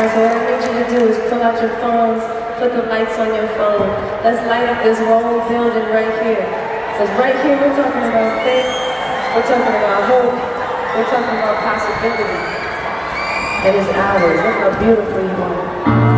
So what I need you to do is pull out your phones, put the lights on your phone. Let's light up this whole building right here. Because right here we're talking about faith, we're talking about hope, we're talking about possibility. And it's ours. Look how beautiful you are.